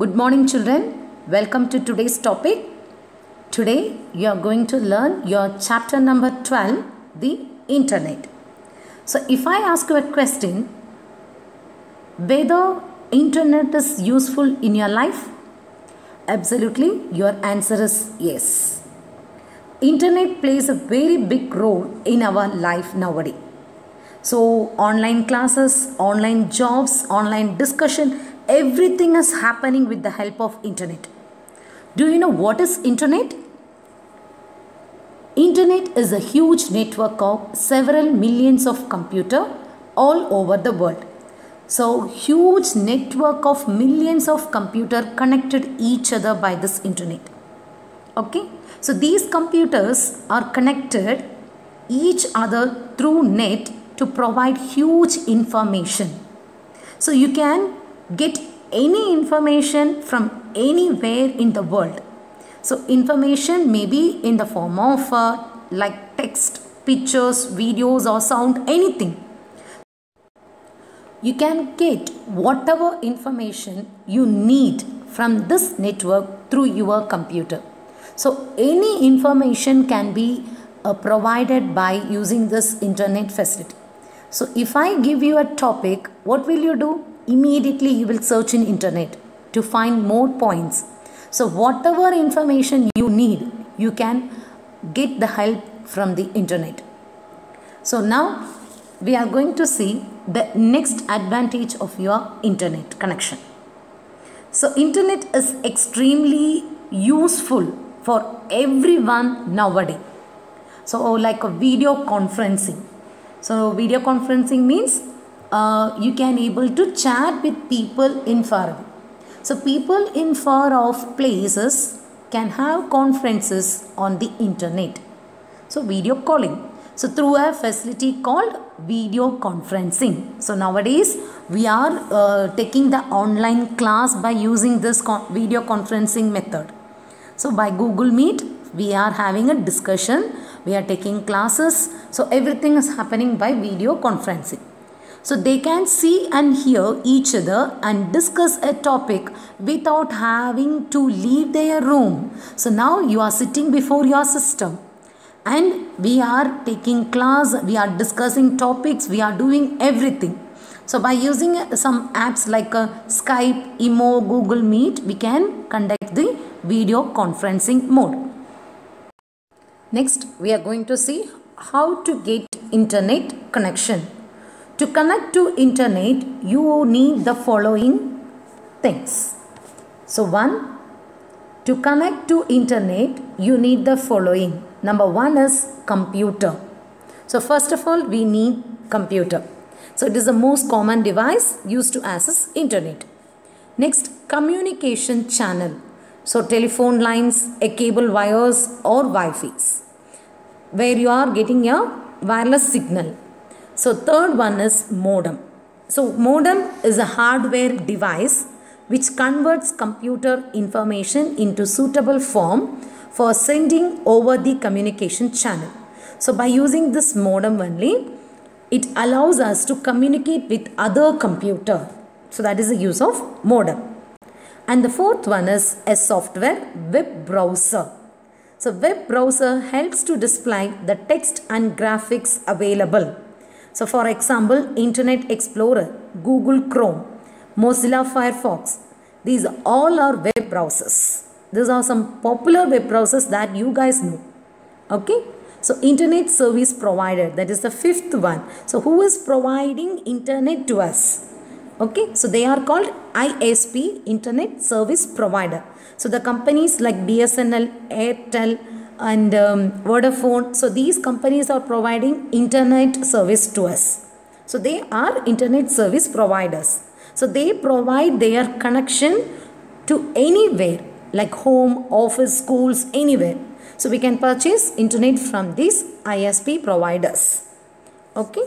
Good morning, children. Welcome to today's topic. Today, you are going to learn your chapter number 12, the internet. So, if I ask you a question, whether internet is useful in your life? Absolutely, your answer is yes. Internet plays a very big role in our life nowadays. So, online classes, online jobs, online discussion, everything is happening with the help of internet. Do you know what is internet? Internet is a huge network of several millions of computer all over the world. So huge network of millions of computer connected each other by this internet. Okay. So these computers are connected each other through net to provide huge information. So you can get any information from anywhere in the world. So information may be in the form of uh, like text, pictures, videos or sound, anything. You can get whatever information you need from this network through your computer. So any information can be uh, provided by using this internet facility. So if I give you a topic, what will you do? Immediately you will search in internet to find more points. So whatever information you need, you can get the help from the internet. So now we are going to see the next advantage of your internet connection. So internet is extremely useful for everyone nowadays. So like a video conferencing. So video conferencing means uh, you can able to chat with people in far away. So people in far off places can have conferences on the internet. So video calling. So through a facility called video conferencing. So nowadays we are uh, taking the online class by using this con video conferencing method. So by Google Meet we are having a discussion. We are taking classes. So everything is happening by video conferencing. So they can see and hear each other and discuss a topic without having to leave their room. So now you are sitting before your system and we are taking class, we are discussing topics, we are doing everything. So by using some apps like uh, Skype, Imo, Google Meet, we can conduct the video conferencing mode. Next, we are going to see how to get internet connection. To connect to internet, you need the following things. So one, to connect to internet, you need the following. Number one is computer. So first of all, we need computer. So it is the most common device used to access internet. Next, communication channel. So telephone lines, a cable wires or Wi-Fi's where you are getting a wireless signal. So third one is modem. So modem is a hardware device which converts computer information into suitable form for sending over the communication channel. So by using this modem only, it allows us to communicate with other computer. So that is the use of modem. And the fourth one is a software web browser. So web browser helps to display the text and graphics available. So for example, Internet Explorer, Google Chrome, Mozilla Firefox, these all are web browsers. These are some popular web browsers that you guys know. Okay. So internet service provider, that is the fifth one. So who is providing internet to us? Okay. So they are called ISP, Internet Service Provider. So the companies like BSNL, Airtel and um, Vodafone. So these companies are providing internet service to us. So they are internet service providers. So they provide their connection to anywhere like home, office, schools, anywhere. So we can purchase internet from these ISP providers. Okay.